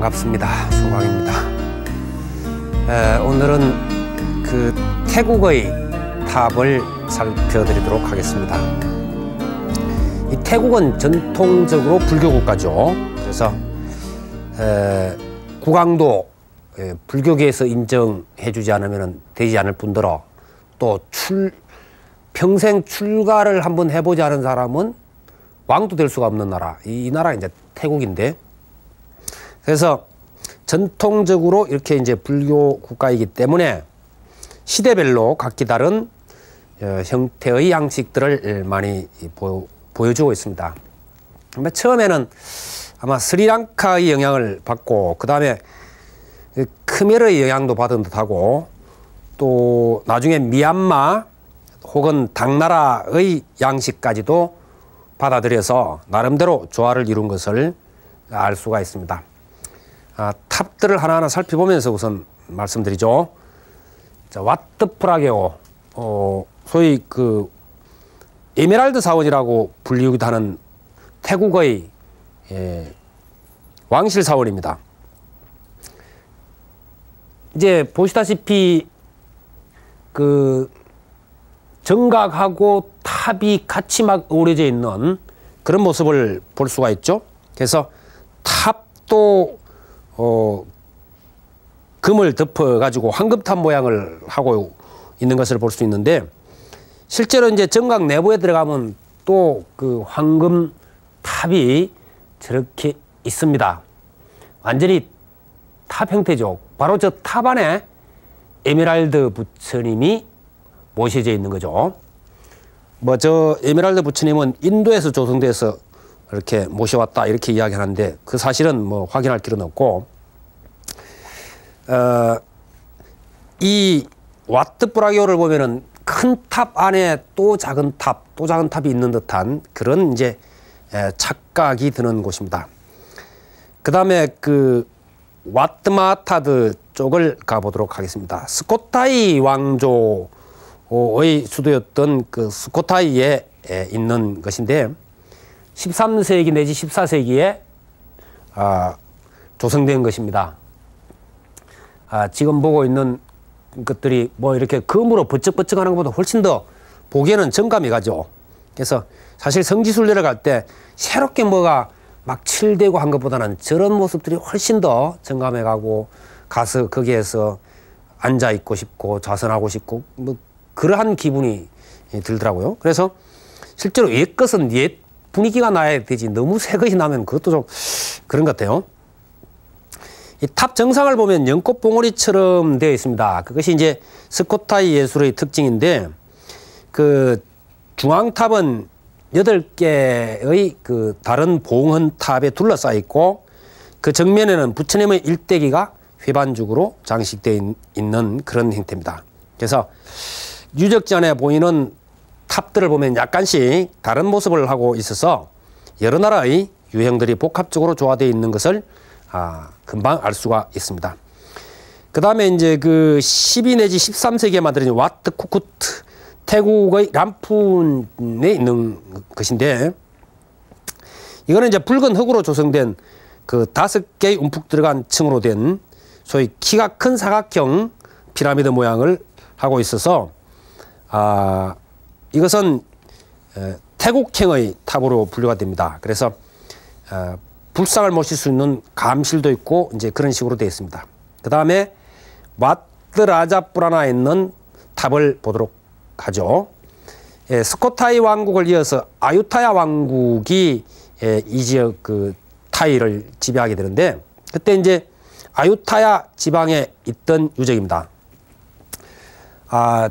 반갑습니다. 송광입니다. 에, 오늘은 그 태국의 탑을 살펴드리도록 하겠습니다. 이 태국은 전통적으로 불교 국가죠. 그래서 에, 국왕도 에, 불교계에서 인정해주지 않으면 되지 않을 뿐더러 또 출, 평생 출가를 한번 해보지 않은 사람은 왕도 될 수가 없는 나라. 이, 이 나라가 이제 태국인데 그래서 전통적으로 이렇게 이제 불교 국가이기 때문에 시대별로 각기 다른 어, 형태의 양식들을 많이 보, 보여주고 있습니다. 처음에는 아마 스리랑카의 영향을 받고 그 다음에 크메르의 영향도 받은 듯하고 또 나중에 미얀마 혹은 당나라의 양식까지도 받아들여서 나름대로 조화를 이룬 것을 알 수가 있습니다. 아, 탑들을 하나하나 살펴보면서 우선 말씀드리죠. 자, 와트 프라게오, 어, 소위 그 에메랄드 사원이라고 불리기도 하는 태국의 예, 왕실 사원입니다. 이제 보시다시피 그 정각하고 탑이 같이 막 어우러져 있는 그런 모습을 볼 수가 있죠. 그래서 탑도 어 금을 덮어 가지고 황금탑 모양을 하고 있는 것을 볼 수 있는데 실제로 이제 정각 내부에 들어가면 또 그 황금 탑이 저렇게 있습니다. 완전히 탑 형태죠. 바로 저 탑 안에 에메랄드 부처님이 모셔져 있는 거죠. 뭐 저 에메랄드 부처님은 인도에서 조성돼서 이렇게 모셔왔다 이렇게 이야기하는데 그 사실은 뭐 확인할 길은 없고 어, 이 와트 프라게오를 보면은 큰 탑 안에 또 작은 탑, 또 작은 탑이 있는 듯한 그런 이제 착각이 드는 곳입니다. 그 다음에 그 와트마타드 쪽을 가보도록 하겠습니다. 스코타이 왕조의 수도였던 그 스코타이에 있는 것인데 13세기 내지 14세기에 아, 조성된 것입니다. 아, 지금 보고 있는 것들이 뭐 이렇게 금으로 번쩍번쩍하는 것보다 훨씬 더 보기에는 정감이 가죠. 그래서 사실 성지순례를 갈때 새롭게 뭐가 막 칠되고 한 것보다는 저런 모습들이 훨씬 더 정감이 가고 가서 거기에서 앉아 있고 싶고 좌선하고 싶고 뭐 그러한 기분이 들더라고요. 그래서 실제로 옛 것은 옛 분위기가 나야 되지 너무 새 것이 나면 그것도 좀 그런 것 같아요. 이 탑 정상을 보면 연꽃 봉오리처럼 되어 있습니다. 그것이 이제 스코타이 예술의 특징인데 그 중앙탑은 여덟 개의 그 다른 봉헌 탑에 둘러싸여 있고 그 정면에는 부처님의 일대기가 휘반죽으로 장식되어 있는 그런 형태입니다. 그래서 유적전에 보이는 탑들을 보면 약간씩 다른 모습을 하고 있어서 여러 나라의 유형들이 복합적으로 조화되어 있는 것을 아, 금방 알 수가 있습니다. 그 다음에 이제 그 12 내지 13세기에 만들어진 와트 쿠쿠트 태국의 람푼에 있는 것인데 이거는 이제 붉은 흙으로 조성된 그 다섯 개의 움푹 들어간 층으로 된 소위 키가 큰 사각형 피라미드 모양을 하고 있어서 아 이것은 태국형의 탑으로 분류가 됩니다. 그래서 어, 불상을 모실 수 있는 감실도 있고 이제 그런 식으로 되어 있습니다. 그 다음에 와트라자뿌라나에 있는 탑을 보도록 하죠. 예, 스코타이 왕국을 이어서 아유타야 왕국이 예, 이 지역 그 타이를 지배하게 되는데 그때 이제 아유타야 지방에 있던 유적입니다. 아,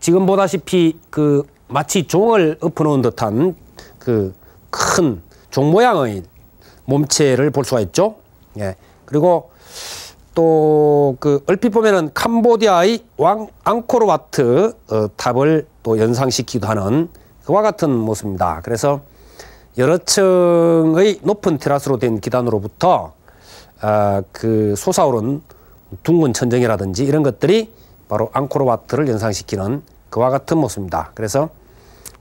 지금 보다시피 그 마치 종을 엎어놓은 듯한 그 큰 종 모양의 몸체를 볼 수가 있죠. 예. 그리고 또 그 얼핏 보면은 캄보디아의 왕 앙코르와트 어, 탑을 또 연상시키기도 하는 그와 같은 모습입니다. 그래서 여러 층의 높은 테라스로 된 기단으로부터 어, 그 솟아오른 둥근 천정이라든지 이런 것들이 바로 앙코르와트를 연상시키는 그와 같은 모습입니다. 그래서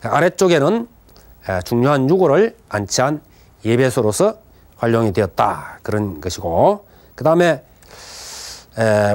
아래쪽에는 중요한 유골을 안치한 예배소로서 활용이 되었다 그런 것이고 그 다음에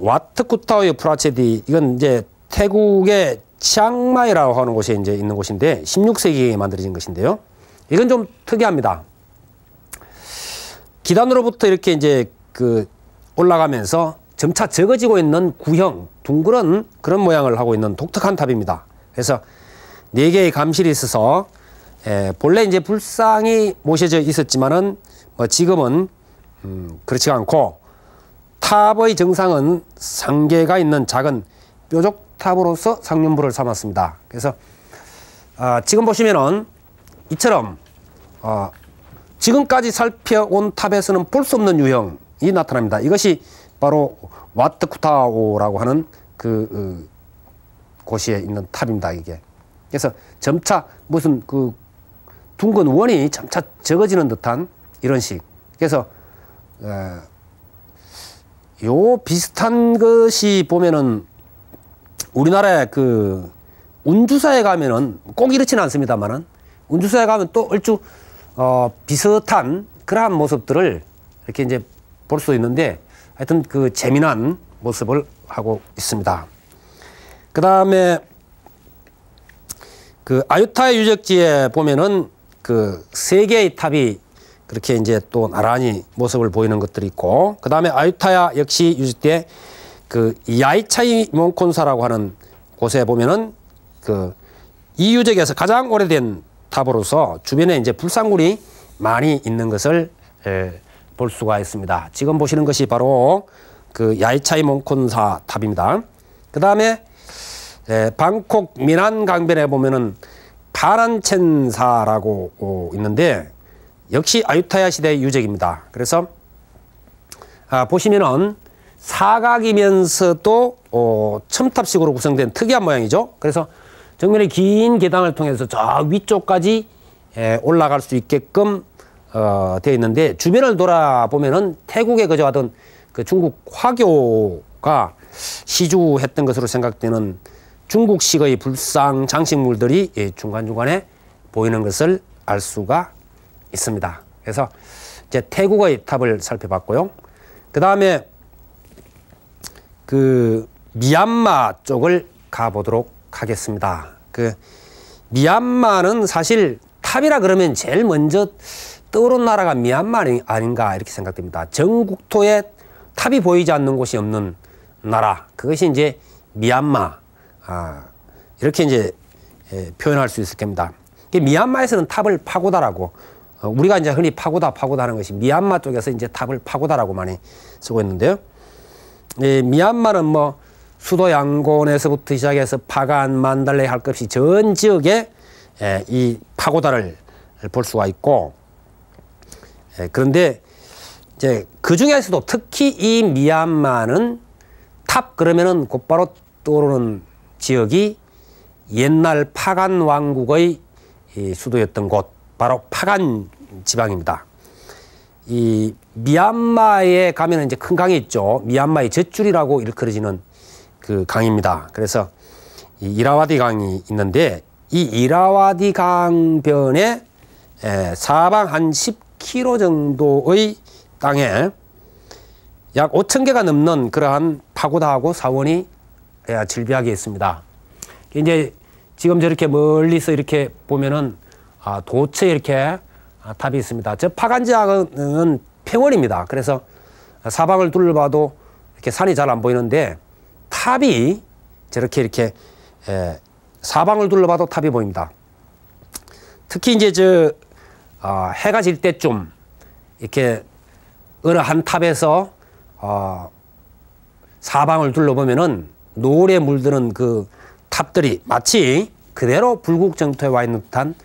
와트쿠타오의 프라체디 이건 이제 태국의 치앙마이라고 하는 곳에 이제 있는 곳인데 16세기에 만들어진 것인데요. 이건 좀 특이합니다. 기단으로부터 이렇게 이제 그 올라가면서 점차 적어지고 있는 구형, 둥그런 그런 모양을 하고 있는 독특한 탑입니다. 그래서 네 개의 감실이 있어서 에, 본래 이제 불상이 모셔져 있었지만은 뭐 지금은 음, 그렇지 않고 탑의 정상은 상계가 있는 작은 뾰족탑으로서 상륜부를 삼았습니다. 그래서 아, 지금 보시면은 이처럼 어, 지금까지 살펴온 탑에서는 볼 수 없는 유형이 나타납니다. 이것이 바로 와트쿠타오라고 하는 그 어, 곳에 있는 탑입니다. 이게 그래서 점차 무슨 그 둥근 원이 점차 적어지는 듯한 이런 식. 그래서 어, 요 비슷한 것이 보면은 우리나라의 그 운주사에 가면은 꼭 이렇지는 않습니다만은 운주사에 가면 또 얼추 어 비슷한 그러한 모습들을 이렇게 이제 볼 수 있는데 하여튼 그 재미난 모습을 하고 있습니다. 그 다음에 그 아유타의 유적지에 보면은 그 세 개의 탑이 그렇게 이제 또 나란히 모습을 보이는 것들이 있고 그 다음에 아유타야 역시 유적지에 그 야이차이 몬콘사라고 하는 곳에 보면은 그 이 유적에서 가장 오래된 탑으로서 주변에 이제 불상물이 많이 있는 것을 에, 볼 수가 있습니다. 지금 보시는 것이 바로 그 야이차이 몬콘사 탑입니다. 그 다음에 방콕 미난 강변에 보면은 파란첸사라고 있는데 역시 아유타야 시대 유적입니다. 그래서 아, 보시면은 사각이면서도 어, 첨탑식으로 구성된 특이한 모양이죠. 그래서 정면에 긴 계단을 통해서 저 위쪽까지 에, 올라갈 수 있게끔 어, 되어 있는데 주변을 돌아보면은 태국에 거주하던 그 중국 화교가 시주했던 것으로 생각되는 중국식의 불상 장식물들이 예, 중간중간에 보이는 것을 알 수가 있습니다. 그래서 이제 태국의 탑을 살펴봤고요. 그 다음에 그 미얀마 쪽을 가보도록 하겠습니다. 그 미얀마는 사실 탑이라 그러면 제일 먼저 떠오른 나라가 미얀마 아닌가 이렇게 생각됩니다. 전국토에 탑이 보이지 않는 곳이 없는 나라. 그것이 이제 미얀마. 아, 이렇게 이제 예, 표현할 수 있을 겁니다. 미얀마에서는 탑을 파고다라고 어, 우리가 이제 흔히 파고다 파고다 하는 것이 미얀마 쪽에서 이제 탑을 파고다라고 많이 쓰고 있는데요. 예, 미얀마는 뭐 수도 양곤에서부터 시작해서 파간, 만달레 할 것 없이 전 지역에 예, 이 파고다를 볼 수가 있고 예, 그런데 이제 그 중에서도 특히 이 미얀마는 탑 그러면은 곧바로 떠오르는 지역이 옛날 파간 왕국의 수도였던 곳 바로 파간 지방입니다. 이 미얀마에 가면 이제 큰 강이 있죠. 미얀마의 젖줄이라고 일컬어지는 그 강입니다. 그래서 이 이라와디 강이 있는데 이 이라와디 강변에 사방 한 10km 정도의 땅에 약 5천 개가 넘는 그러한 파고다하고 사원이 질비하게 있습니다. 이제 지금 저렇게 멀리서 이렇게 보면은 아, 도처에 이렇게 아, 탑이 있습니다. 저 파간 지방은 평원입니다. 그래서 사방을 둘러봐도 이렇게 산이 잘 안 보이는데 탑이 저렇게 이렇게 에, 사방을 둘러봐도 탑이 보입니다. 특히 이제 저 어, 해가 질 때쯤 이렇게 어느 한 탑에서 어, 사방을 둘러보면은 노을에 물드는 그 탑들이 마치 그대로 불국정토에 와 있는 듯한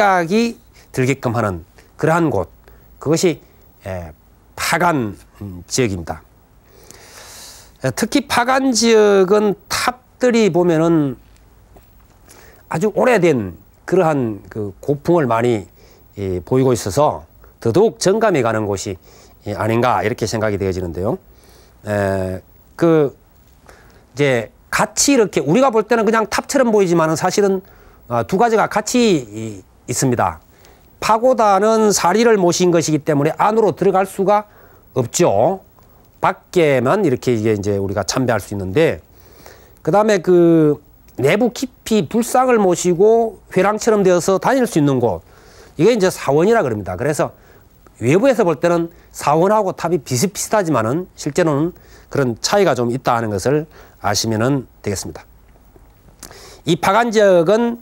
착각이 들게끔 하는 그러한 곳 그것이 에, 파간 지역입니다. 특히 파간 지역은 탑들이 보면은 아주 오래된 그러한 그 고풍을 많이 예, 보이고 있어서 더더욱 정감이 가는 곳이 예, 아닌가 이렇게 생각이 되어지는데요. 에, 그 이제 같이 이렇게 우리가 볼 때는 그냥 탑처럼 보이지만은 사실은 어, 두 가지가 같이 이, 있습니다. 파고다는 사리를 모신 것이기 때문에 안으로 들어갈 수가 없죠. 밖에만 이렇게 이제 우리가 참배할 수 있는데 그 다음에 그 내부 깊이 불상을 모시고 회랑처럼 되어서 다닐 수 있는 곳 이게 이제 사원이라 그럽니다. 그래서 외부에서 볼 때는 사원하고 탑이 비슷비슷하지만은 실제로는 그런 차이가 좀 있다 하는 것을 아시면 되겠습니다. 이 파간 지역은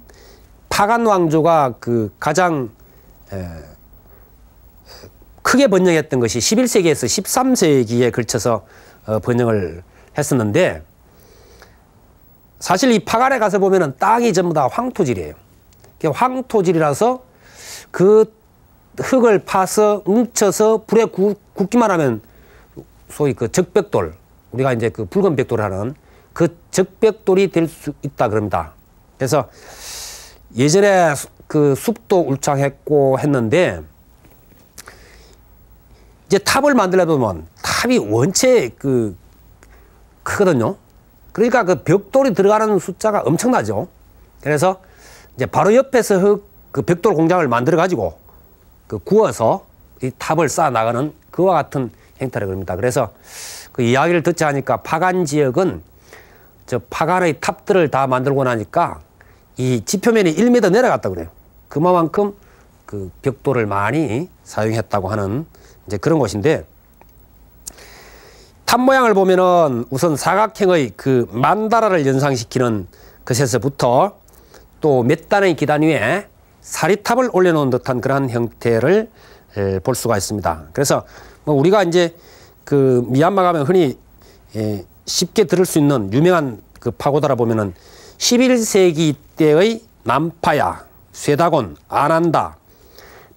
파간 왕조가 그 가장 크게 번영했던 것이 11세기에서 13세기에 걸쳐서 어, 번영을 했었는데 사실 이 파간에 가서 보면은 땅이 전부 다 황토질이에요. 황토질이라서 그 흙을 파서 뭉쳐서 불에 구, 굽기만 하면 소위 그 적벽돌 우리가 이제 그 붉은 벽돌 하는 그 적벽돌이 될 수 있다 그럽니다. 그래서 예전에 그 숲도 울창했고 했는데 이제 탑을 만들려면 뭐 탑이 원체 그 크거든요. 그러니까 그 벽돌이 들어가는 숫자가 엄청나죠. 그래서 이제 바로 옆에서 흙, 그 벽돌 공장을 만들어 가지고 그 구워서 이 탑을 쌓아 나가는 그와 같은 행태를 그럽니다. 그래서 그 이야기를 듣지 않으니까 파간 지역은 저 파간의 탑들을 다 만들고 나니까 이 지표면이 1m 내려갔다 그래요. 그만큼 그 벽돌을 많이 사용했다고 하는 이제 그런 곳인데 탑 모양을 보면은 우선 사각형의 그 만다라를 연상시키는 것에서부터 또 몇 단의 기단 위에 사리탑을 올려놓은 듯한 그러한 형태를 볼 수가 있습니다. 그래서 뭐 우리가 이제 그 미얀마 가면 흔히 쉽게 들을 수 있는 유명한 그 파고다라 보면은 11세기 때의 난파야, 쉐다곤, 아난다,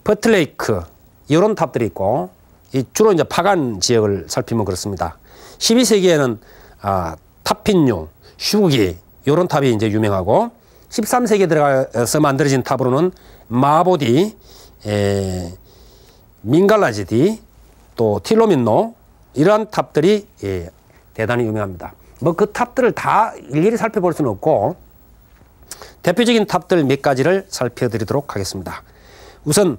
페틀레이크 이런 탑들이 있고 이 주로 이제 파간 지역을 살피면 그렇습니다. 12세기에는 아, 타핀유, 슈기 이런 탑이 이제 유명하고 13세기에 들어가서 만들어진 탑으로는 마하보디, 에, 민갈라지디, 또 틸로민노 이러한 탑들이 예, 대단히 유명합니다. 뭐 그 탑들을 다 일일이 살펴볼 수는 없고 대표적인 탑들 몇 가지를 살펴드리도록 하겠습니다. 우선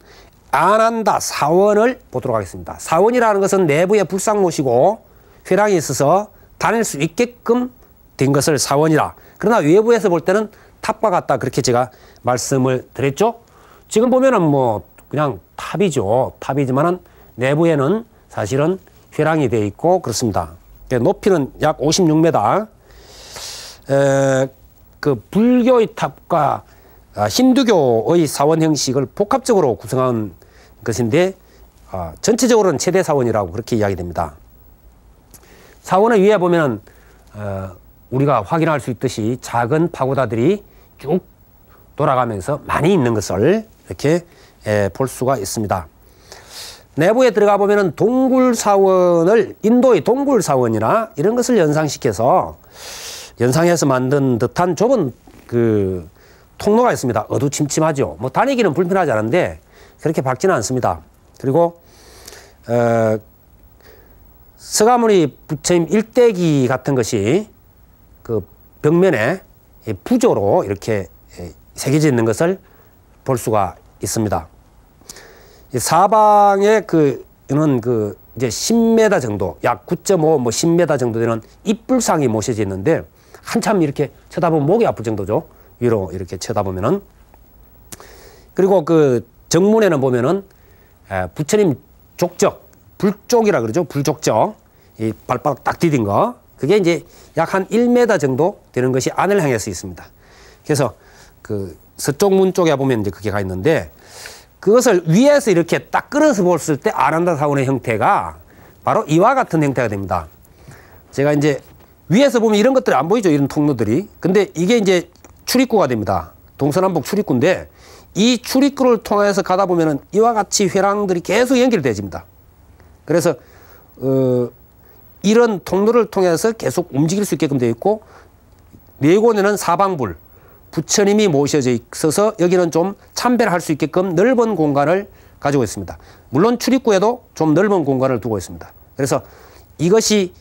아난다 사원을 보도록 하겠습니다. 사원이라는 것은 내부에 불상 모시고 회랑이 있어서 다닐 수 있게끔 된 것을 사원이라. 그러나 외부에서 볼 때는 탑과 같다. 그렇게 제가 말씀을 드렸죠. 지금 보면은 뭐 그냥 탑이죠. 탑이지만은 내부에는 사실은 회랑이 되어 있고 그렇습니다. 높이는 약 56m. 에, 그 불교의 탑과 아, 힌두교의 사원 형식을 복합적으로 구성한 것인데 어, 전체적으로는 최대 사원이라고 그렇게 이야기됩니다. 사원의 위에 보면 어, 우리가 확인할 수 있듯이 작은 파고다들이 쭉 돌아가면서 많이 있는 것을 이렇게 에, 볼 수가 있습니다. 내부에 들어가 보면은 동굴 사원을 인도의 동굴 사원이나 이런 것을 연상시켜서 연상해서 만든 듯한 좁은 그 통로가 있습니다. 어두침침하죠. 뭐 다니기는 불편하지 않은데 그렇게 밝지는 않습니다. 그리고 어, 서가모니 부처님 일대기 같은 것이 그 벽면에 부조로 이렇게 새겨져 있는 것을 볼 수가 있습니다. 사방에 그는 그 이제 10m 정도, 약 9.5, 뭐 10m 정도 되는 입불상이 모셔져 있는데 한참 이렇게 쳐다보면 목이 아플 정도죠. 위로 이렇게 쳐다보면은. 그리고 그 정문에는 보면은 부처님 족적, 불족이라 그러죠. 불족적. 이 발바닥 딱 디딘 거. 그게 이제 약 한 1m 정도 되는 것이 안을 향해서 있습니다. 그래서 그 서쪽 문 쪽에 보면 이제 그게 가 있는데 그것을 위에서 이렇게 딱 끌어서 봤을 때 아란다 사원의 형태가 바로 이와 같은 형태가 됩니다. 제가 이제 위에서 보면 이런 것들이 안 보이죠. 이런 통로들이. 근데 이게 이제 출입구가 됩니다. 동서남북 출입구인데 이 출입구를 통해서 가다 보면은 이와 같이 회랑들이 계속 연결되집니다. 그래서 어, 이런 통로를 통해서 계속 움직일 수 있게끔 되어 있고 네 곳에는 사방불 부처님이 모셔져 있어서 여기는 좀 참배를 할 수 있게끔 넓은 공간을 가지고 있습니다. 물론 출입구에도 좀 넓은 공간을 두고 있습니다. 그래서 이것이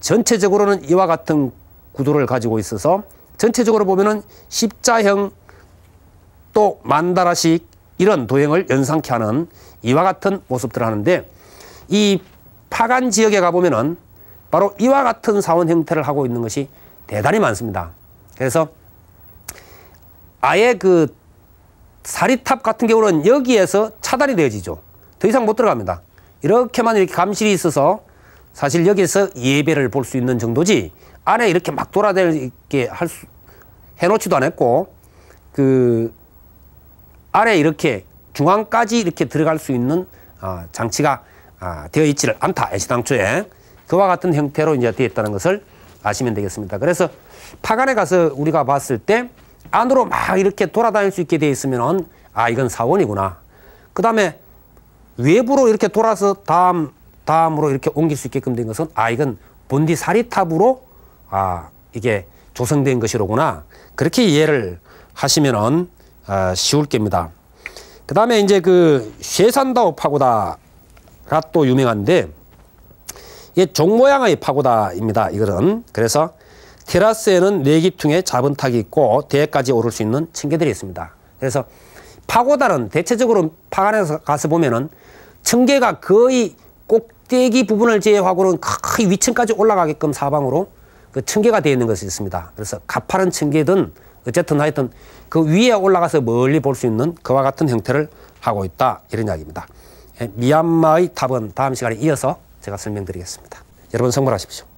전체적으로는 이와 같은 구도를 가지고 있어서 전체적으로 보면은 십자형 또 만다라식 이런 도형을 연상케 하는 이와 같은 모습들을 하는데 이 파간 지역에 가보면은 바로 이와 같은 사원 형태를 하고 있는 것이 대단히 많습니다. 그래서 아예 그 사리탑 같은 경우는 여기에서 차단이 되어지죠. 더 이상 못 들어갑니다. 이렇게만 이렇게 감실이 있어서 사실 여기서 예배를 볼 수 있는 정도지 안에 이렇게 막 돌아다니게 할 수, 해놓지도 않았고 그 안에 이렇게 중앙까지 이렇게 들어갈 수 있는 아, 장치가 아, 되어 있지를 않다. 애시당초에 그와 같은 형태로 이제 되어 있다는 것을 아시면 되겠습니다. 그래서 파간에 가서 우리가 봤을 때 안으로 막 이렇게 돌아다닐 수 있게 되어 있으면은 아 이건 사원이구나. 그 다음에 외부로 이렇게 돌아서 다음 다음으로 이렇게 옮길 수 있게끔 된 것은 아 이건 본디 사리탑으로 아 이게 조성된 것이로구나. 그렇게 이해를 하시면은 아, 쉬울 겁니다. 그 다음에 이제 그 쉐산다오 파고다가 또 유명한데 이게 종 모양의 파고다입니다. 이거는 그래서 테라스에는 네기퉁에 잡은 탁이 있고 대까지 오를 수 있는 층계들이 있습니다. 그래서 파고다는 대체적으로 파간에서 가서 보면은 층계가 거의 꼭대기 부분을 제외하고는 거의 위층까지 올라가게끔 사방으로 그 층계가 되어 있는 것이 있습니다. 그래서 가파른 층계든 어쨌든 하여튼 그 위에 올라가서 멀리 볼 수 있는 그와 같은 형태를 하고 있다 이런 이야기입니다. 예, 미얀마의 탑은 다음 시간에 이어서 제가 설명드리겠습니다. 여러분 성불하십시오.